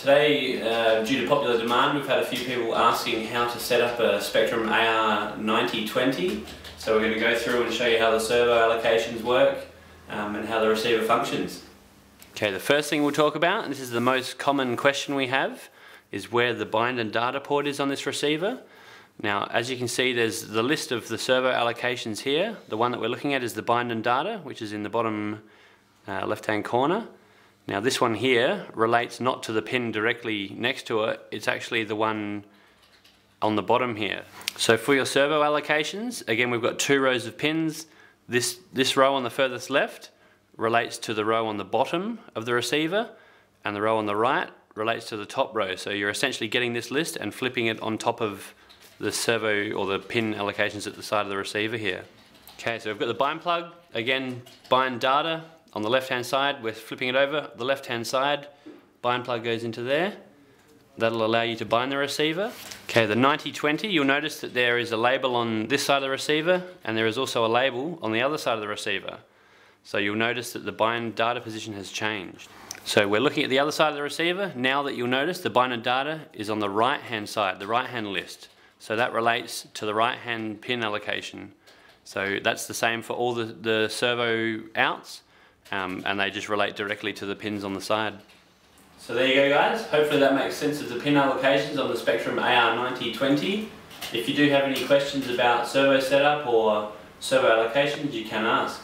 Today, uh, due to popular demand, we've had a few people asking how to set up a Spektrum AR9020. So we're going to go through and show you how the servo allocations work um, and how the receiver functions. Okay, the first thing we'll talk about, and this is the most common question we have, is where the bind and data port is on this receiver. Now, as you can see, there's the list of the servo allocations here. The one that we're looking at is the bind and data, which is in the bottom uh, left-hand corner. Now this one here relates not to the pin directly next to it, it's actually the one on the bottom here. So for your servo allocations, again we've got two rows of pins. This, this row on the furthest left relates to the row on the bottom of the receiver and the row on the right relates to the top row. So you're essentially getting this list and flipping it on top of the servo or the pin allocations at the side of the receiver here. Okay, so we've got the bind plug, again bind data, on the left hand side, we're flipping it over, the left hand side, bind plug goes into there. That'll allow you to bind the receiver. Okay, the 9020, you'll notice that there is a label on this side of the receiver and there is also a label on the other side of the receiver. So you'll notice that the bind data position has changed. So we're looking at the other side of the receiver. Now that you'll notice the bind data is on the right hand side, the right hand list. So that relates to the right hand pin allocation. So that's the same for all the, the servo outs um, and they just relate directly to the pins on the side. So there you go guys, hopefully that makes sense of the pin allocations on the Spektrum AR9020. If you do have any questions about servo setup or servo allocations, you can ask.